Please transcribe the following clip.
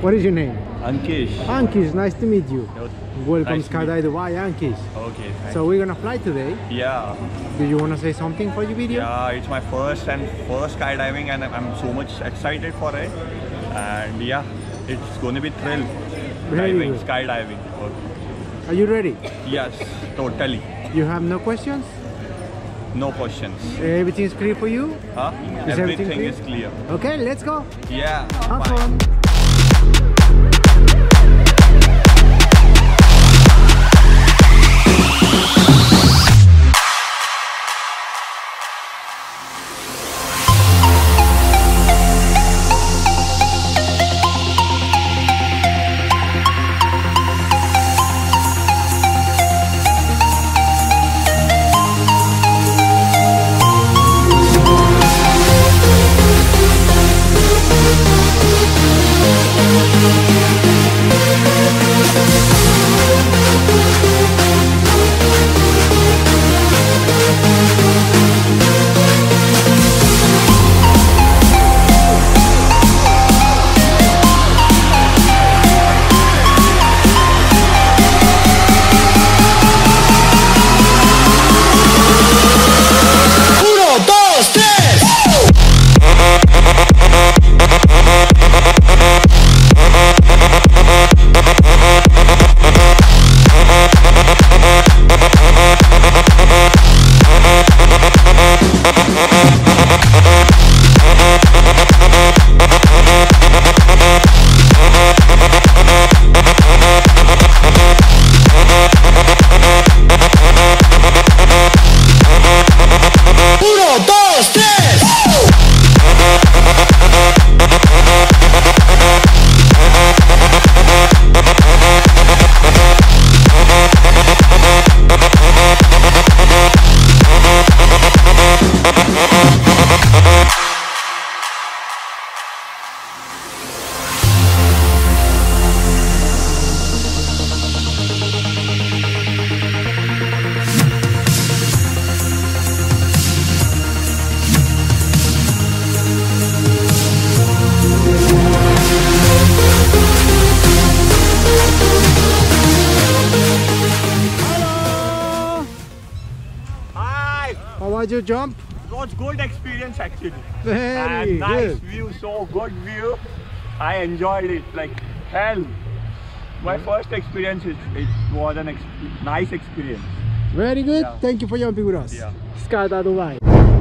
What is your name? Ankish. Ankish, nice to meet you. Welcome Nice Skydive Dubai, Ankish. Okay, So we're gonna fly today. yeah, Do you wanna say something for your video? yeah, it's my first and first skydiving, and I'm so much excited for it. And yeah, it's gonna be thrill. Very diving, good. skydiving. Okay. Are you ready? Yes, totally. You have no questions? No questions. Everything is clear for you? Huh? Is everything Everything clear? is clear. Okay, let's go. Yeah. Have fun. How was your jump? It was good experience actually. Very and nice good. view, so good view. I enjoyed it like hell. My first experience, is, it was an ex nice experience. Very good. Yeah. Thank you for jumping with us. Yeah. Skydive Dubai.